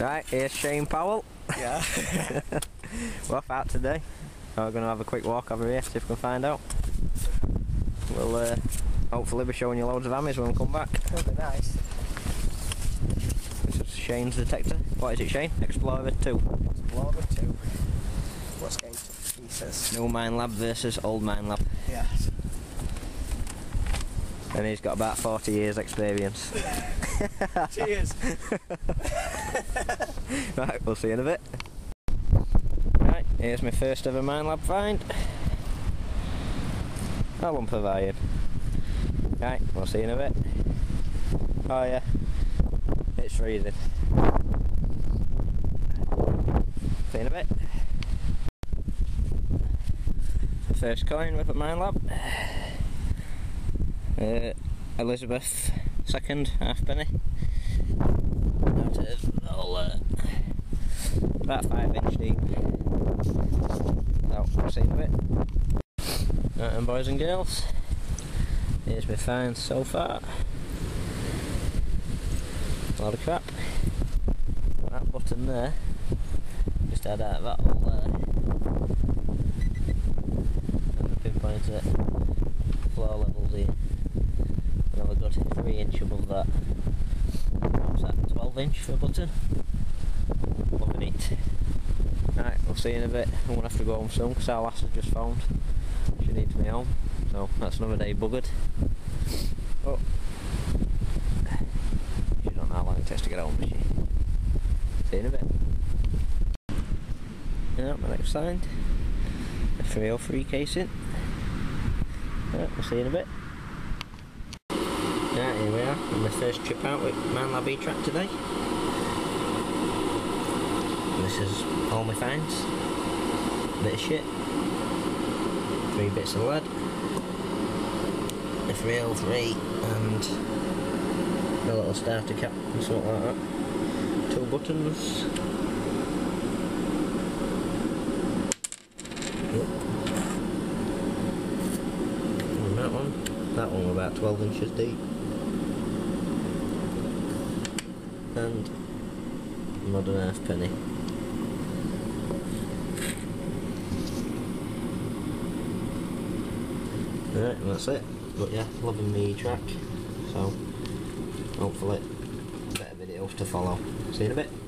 Right, here's Shane Powell. Yeah. We're off out today. We're going to have a quick walk over here, see if we can find out. We'll uh, hopefully be showing you loads of amis when we come back. That'd be nice. This is Shane's detector. What is it, Shane? Explorer 2. Explorer 2. What's going to pieces? New Minelab versus Old Minelab. Yes. And he's got about 40 years experience. Cheers. right, we'll see you in a bit. Right, here's my first ever Minelab find. A lump of iron. Right, we'll see you in a bit. Oh yeah, it's freezing. See you in a bit. First coin with at Minelab. Uh, Elizabeth second half penny. Out of all, uh, about five inch deep. Oh, we'll see in a bit. Right, and boys and girls, here's my finds so far. A lot of crap. That button there, just had out of that hole there. And the pinpoint at floor level there. Another good 3 inch above that. What's that, 12 inch for a button? Loving it. Right, we'll see in a bit. I'm to have to go home soon because our lass has just phoned. She needs me home. So that's another day buggered. Oh. She don't know how long it takes to get home, does she? See you in a bit. Yeah, my next find. A 303 casing. Yeah, we'll see in a bit. Yeah, here we are, on the first trip out with Man Lab E-Trac today. This is all my finds. Bit of shit. Three bits of lead. A 303 and a little starter cap and something like that. Two buttons. Yep. And that one. That one about 12 inches deep. and modern half penny. Right, and that's it. But yeah, loving the track. So hopefully better videos to follow. See you in a bit.